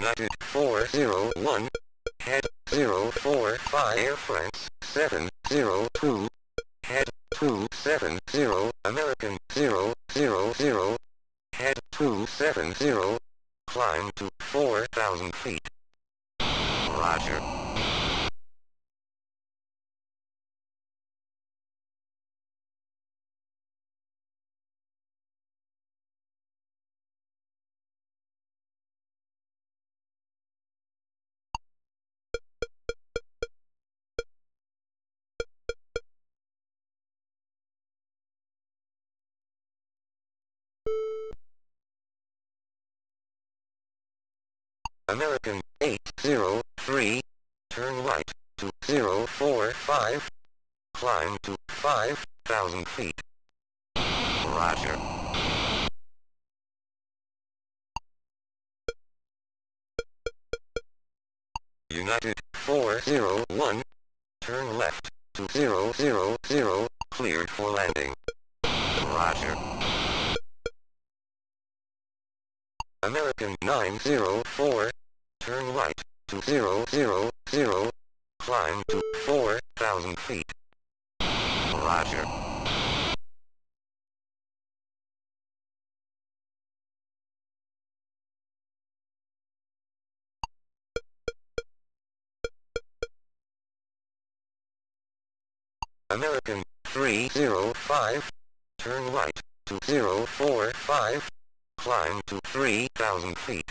United 401, head 045 Air France 702, head 270 American 000, head 270, climb to 4,000 feet. American 803, turn right to 045, climb to 5,000 feet. Roger. United 401, turn left to 000, cleared for landing. Roger. American 904, turn right to 000, climb to 4,000 feet. Roger. American 305, turn right to 045, climb to 3,000 feet.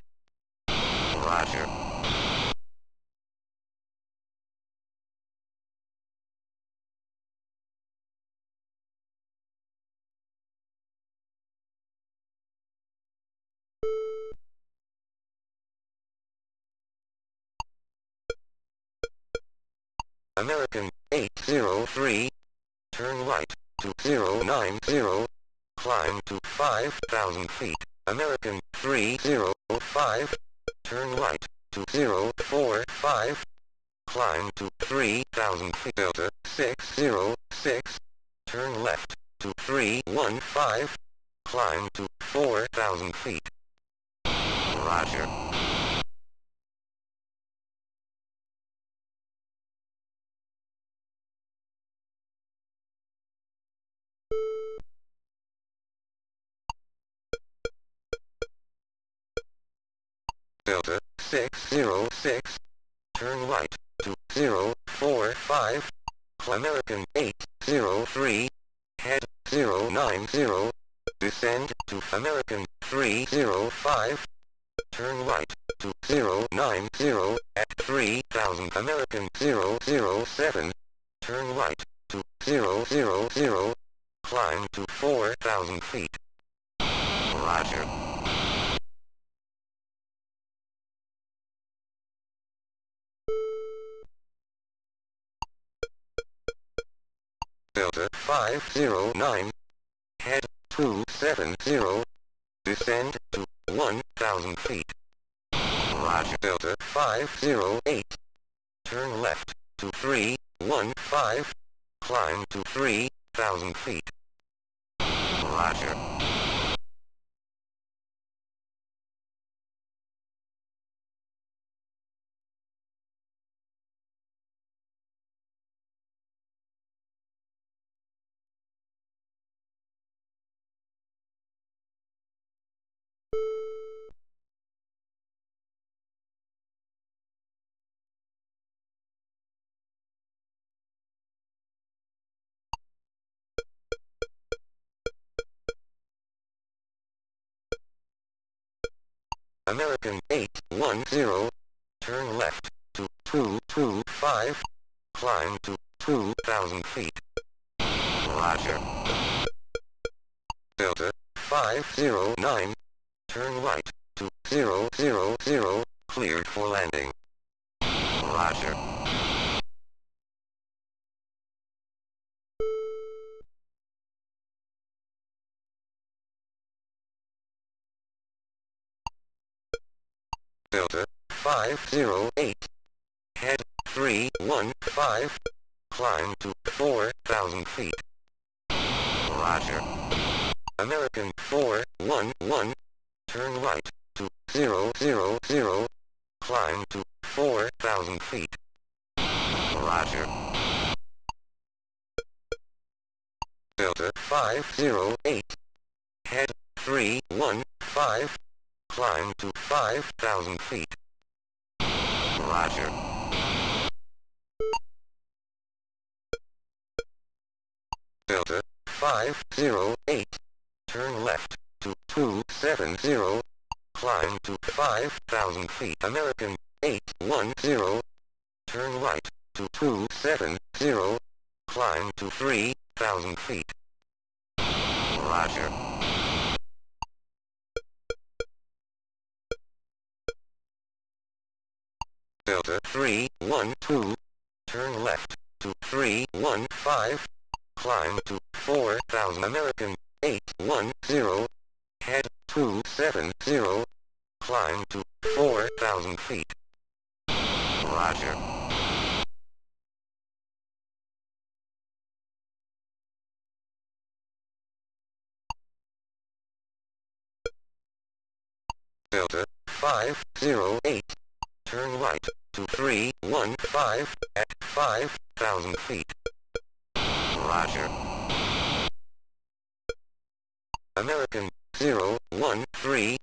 Roger. American 803, turn right to 090, climb to 5,000 feet. American 305, turn right to 045, climb to 3,000 feet. Delta 606, turn left to 315, climb to 4,000 feet. Roger. Delta 606, turn right to 045, American 803, head 090, descend to American 305, turn right to 090 at 3000 American 007, turn right to 000, climb to 4000 feet. Roger. Delta 509, head 270, descend to 1000 feet. Roger Delta 508, turn left to 315, climb to 3000 feet. Roger. American 810, turn left to 225, climb to 2,000 feet. Roger. Delta 509, turn right to 000, cleared for landing. Roger. 508, head 315, climb to 4,000 feet. Roger. American 411, turn right to 000, climb to 4,000 feet. Roger. Delta 508. Head 315. Climb to 5,000 feet. Roger. Delta 508. Turn left to 270. Climb to 5,000 feet. American 810. Turn right to 270. Climb to 3,000 feet. Roger. Delta 312. Turn left to 315. Climb to 4,000 American 810. Head 270. Climb to 4,000 feet. Roger. Delta 508. Turn right to 315 at 5,000 feet. Roger. American 013.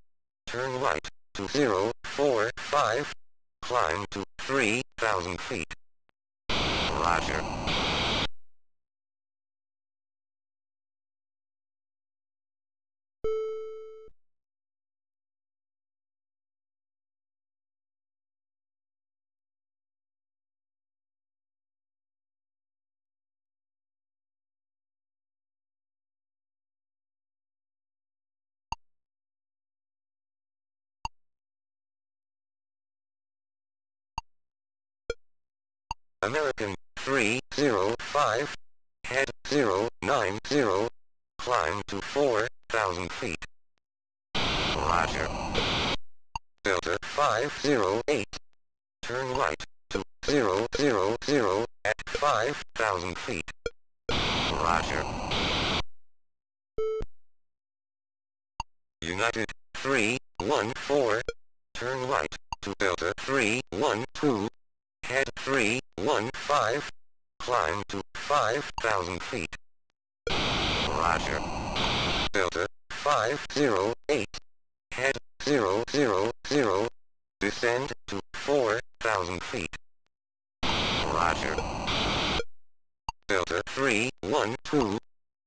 Turn right to 045. Climb to 3,000 feet. Roger. American 305, head 090, climb to 4,000 feet. Roger. Delta 508, turn right to 000 at 5,000 feet. Roger. United 314, turn right to Delta 312, head 315, climb to 5,000 feet. Roger. Delta 508, head 000, descend to 4,000 feet. Roger. Delta 312,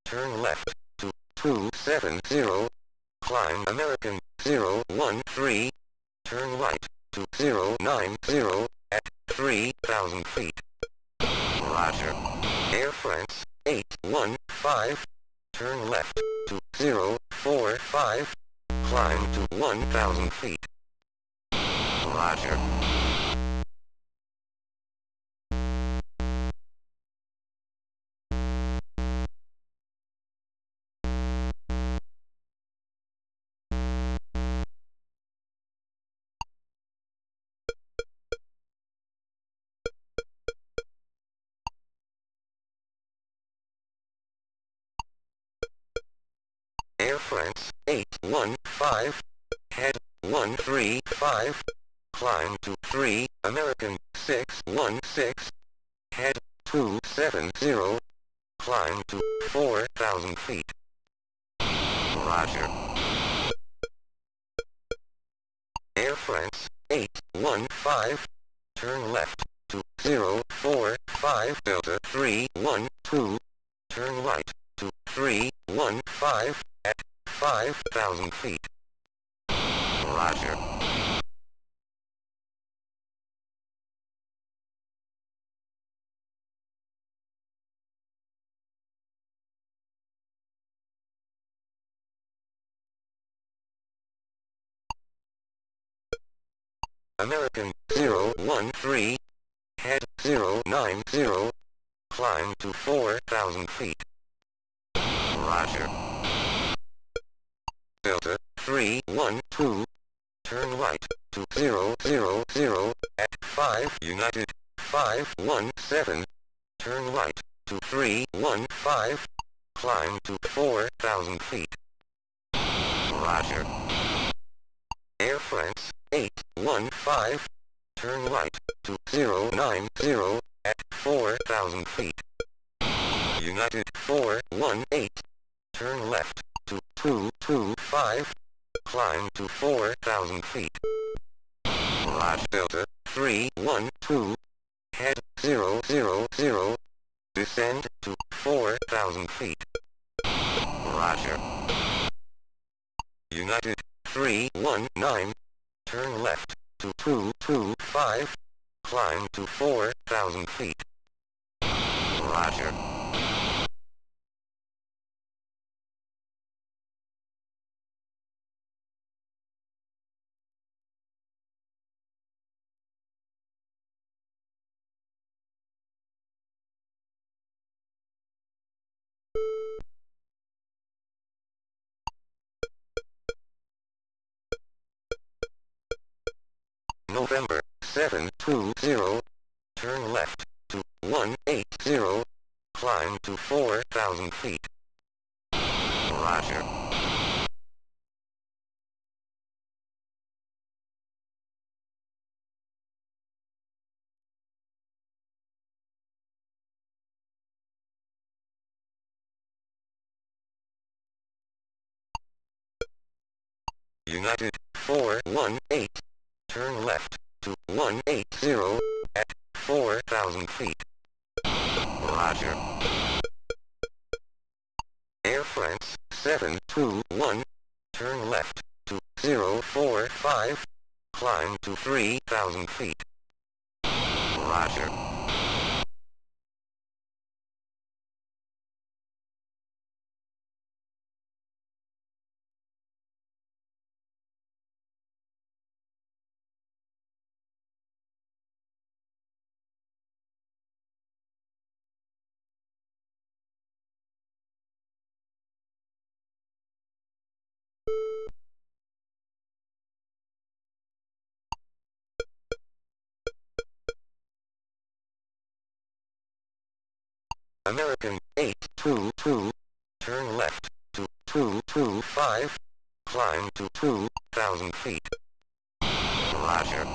turn left to 270, climb American 013, turn right to 090 at 3,000 feet. Roger. Air France 815, turn left to 045, climb to 1,000 feet. Roger. Air France 815, head 135, climb to 3, American 616, head 270, climb to 4,000 feet. Roger. Air France 815, turn left to 045 Delta 312, turn right to 315 at 5,000 feet. Roger. American 013, head 090, climb to 4,000 feet. Roger. Delta 312, turn right to 000 at 5 United. 517, turn right to 315, climb to 4,000 feet. Roger. Air France 815, turn right to 090 at 4,000 feet. United 418, turn left to 225, climb to 4,000 feet. Mirage Delta 312, head 000, descend to 4,000 feet. Roger. United 319, turn left to 225, climb to 4,000 feet. Roger. November 720, turn left to 180, climb to 4,000 feet. Roger. United 418, turn left to 180 at 4,000 feet. Roger. Air France 721, turn left to 045, climb to 3,000 feet. Roger. American 822, turn left to 225, climb to 2,000 feet. Roger.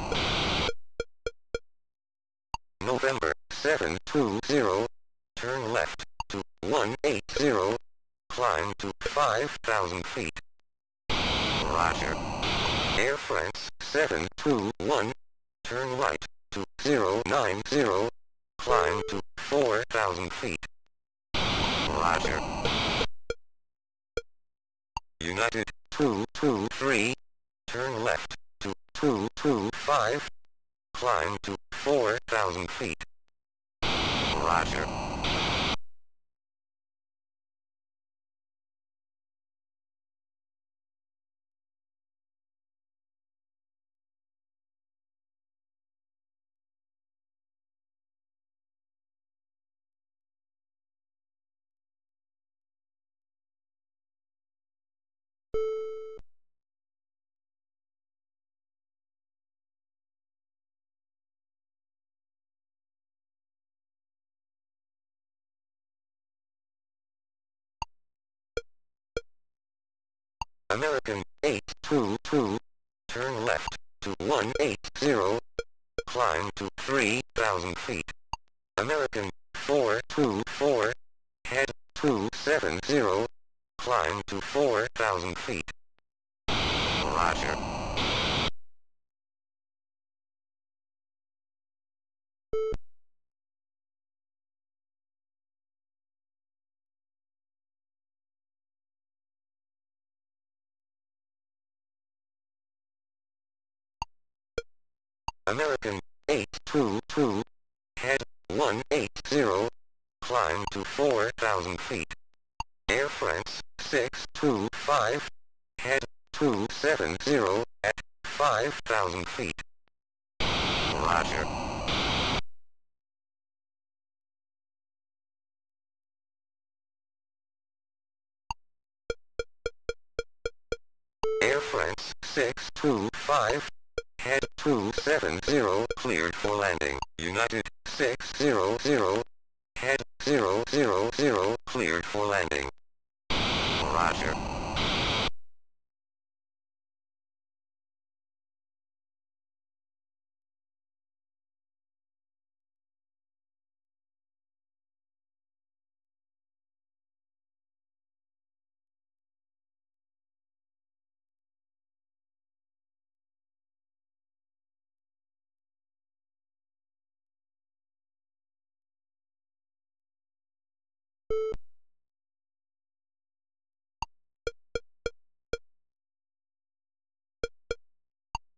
November 720, turn left to 180, climb to 5,000 feet. Roger. Air France 721, turn right to 090, climb to 4,000 feet. Roger. United 223, turn left to 225, climb to 4,000 feet. Roger. American 822, turn left to 180, climb to 3,000 feet. American 424, head 270, climb to 4,000 feet. Roger. American 822, head 180, climb to 4,000 feet. Air France 625, head 270 at 5,000 feet. Roger. Air France 625, head 270 cleared for landing. United 600, head 000 cleared for landing. Roger.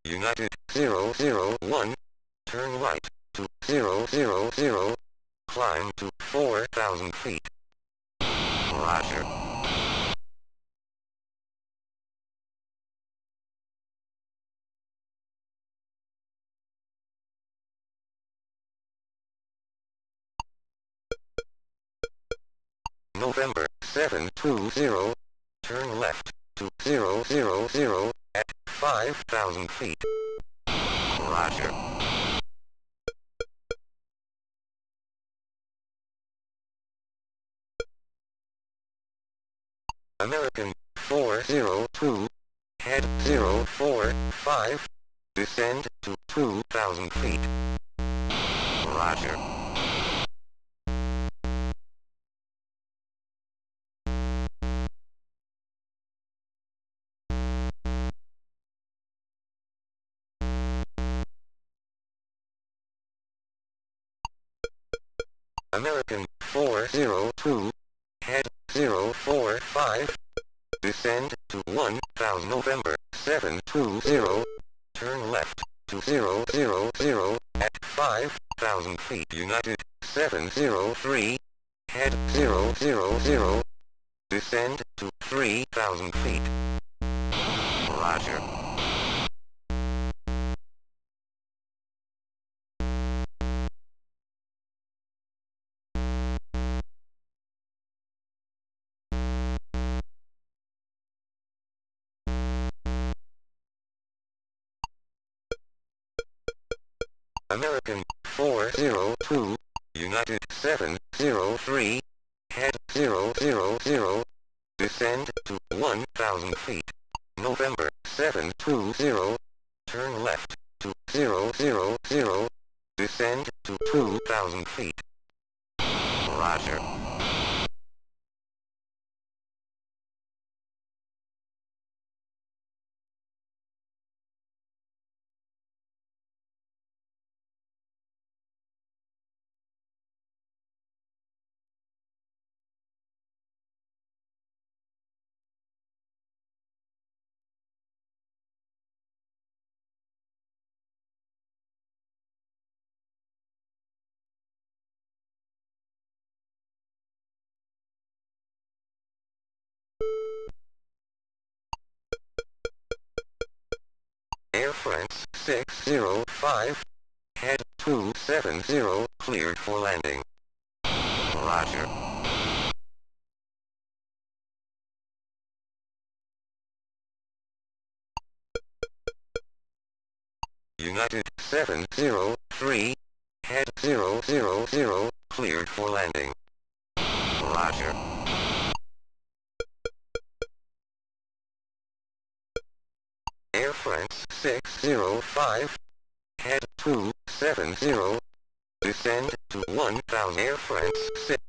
United 001, turn right to 000, climb to 4,000 feet. Roger. 5,000 feet. Roger. American 402, head 045, descend to 2,000 feet. American 402, head 045, descend to 1000 November 720, turn left to 000 at 5000 feet United 703, head 000, descend to 3000 feet. Roger. American 402, United 703, head 000, descend to 1000 feet. November 720, turn left to 000, descend to 2000 feet. Roger. Air France 605, head 270, cleared for landing. Roger. United 703, head 000, cleared for landing. Roger. Air France 605, head 270, descend to 1000 Air France 6